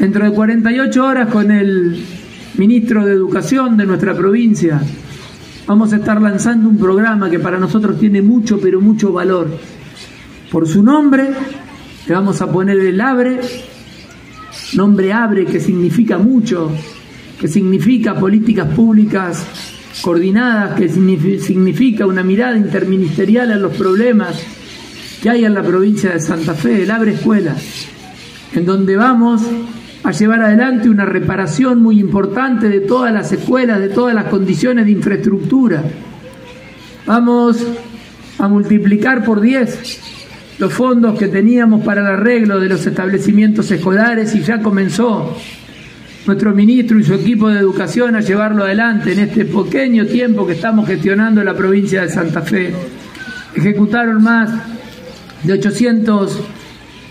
Dentro de 48 horas con el ministro de Educación de nuestra provincia vamos a estar lanzando un programa que para nosotros tiene mucho, pero mucho valor. Por su nombre le vamos a poner el Abre, nombre Abre que significa mucho, que significa políticas públicas coordinadas, que significa una mirada interministerial a los problemas que hay en la provincia de Santa Fe, el Abre Escuela, en donde vamos a llevar adelante una reparación muy importante de todas las escuelas, de todas las condiciones de infraestructura. Vamos a multiplicar por 10 los fondos que teníamos para el arreglo de los establecimientos escolares y ya comenzó nuestro ministro y su equipo de educación a llevarlo adelante en este pequeño tiempo que estamos gestionando la provincia de Santa Fe. Ejecutaron más de 800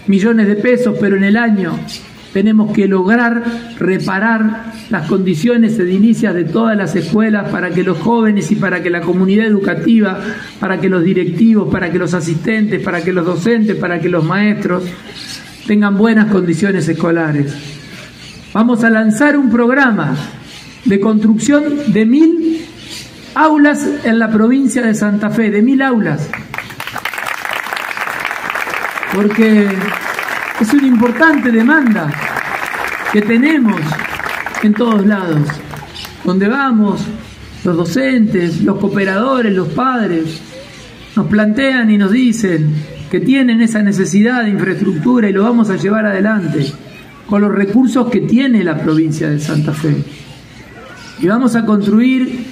millones de pesos, pero en el año tenemos que lograr reparar las condiciones edilicias de todas las escuelas para que los jóvenes y para que la comunidad educativa, para que los directivos, para que los asistentes, para que los docentes, para que los maestros tengan buenas condiciones escolares. Vamos a lanzar un programa de construcción de mil aulas en la provincia de Santa Fe, de mil aulas. Porque es una importante demanda que tenemos en todos lados. Donde vamos, los docentes, los cooperadores, los padres, nos plantean y nos dicen que tienen esa necesidad de infraestructura y lo vamos a llevar adelante con los recursos que tiene la provincia de Santa Fe. Y vamos a construir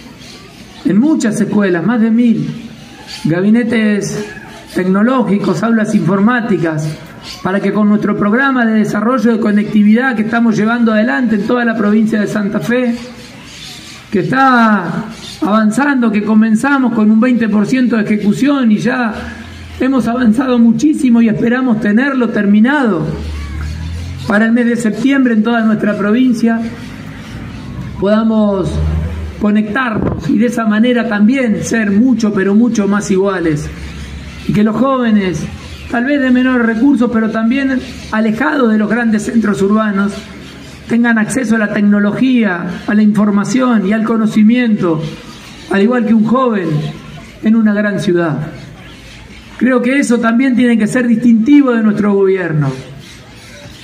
en muchas escuelas, más de mil, gabinetes tecnológicos, aulas informáticas, para que con nuestro programa de desarrollo de conectividad que estamos llevando adelante en toda la provincia de Santa Fe, que está avanzando, que comenzamos con un 20% de ejecución y ya hemos avanzado muchísimo y esperamos tenerlo terminado para el mes de septiembre en toda nuestra provincia, podamos conectarnos y de esa manera también ser mucho, pero mucho más iguales. Y que los jóvenes tal vez de menores recursos, pero también alejados de los grandes centros urbanos, tengan acceso a la tecnología, a la información y al conocimiento, al igual que un joven en una gran ciudad. Creo que eso también tiene que ser distintivo de nuestro gobierno.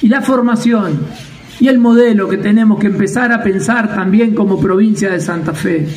Y la formación y el modelo que tenemos que empezar a pensar también como provincia de Santa Fe.